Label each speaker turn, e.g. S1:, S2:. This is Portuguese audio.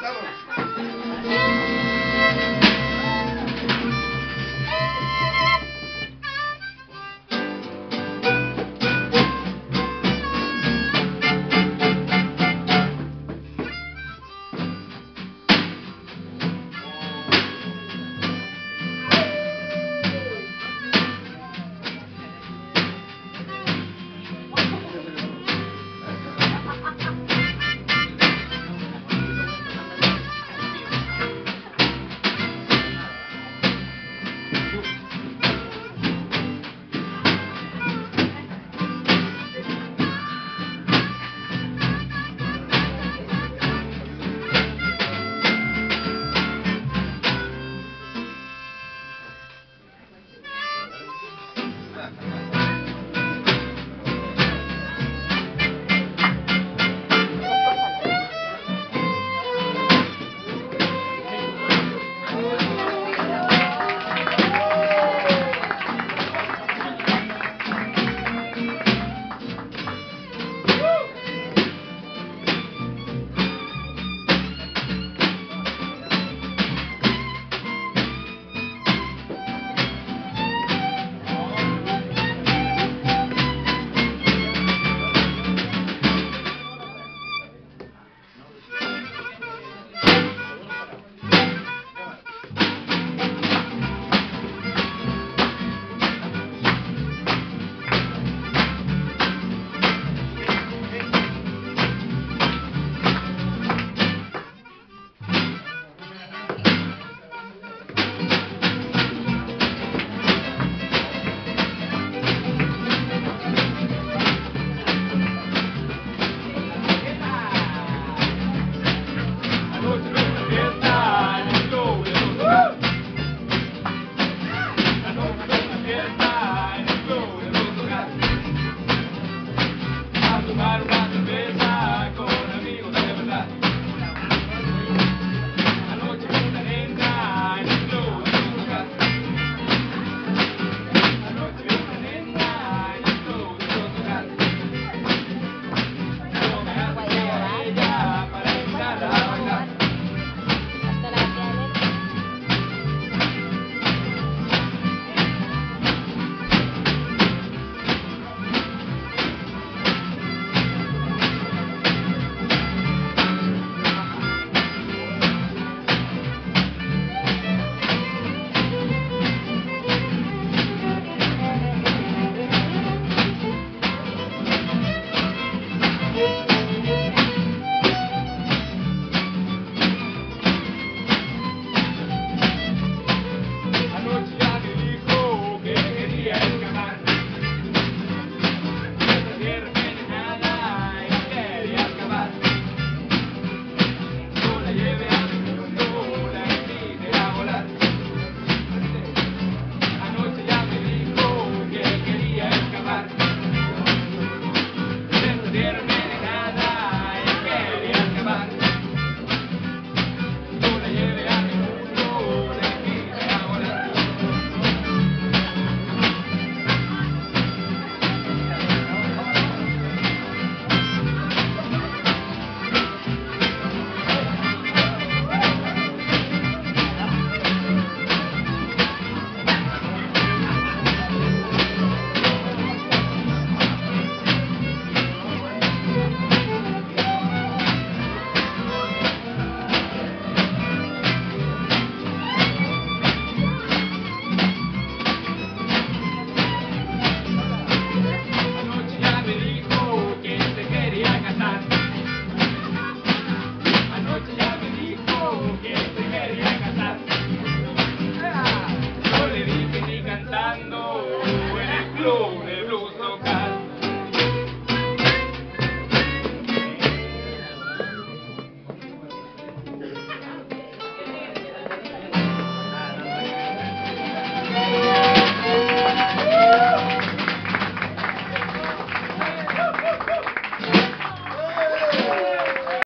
S1: não, tá bom.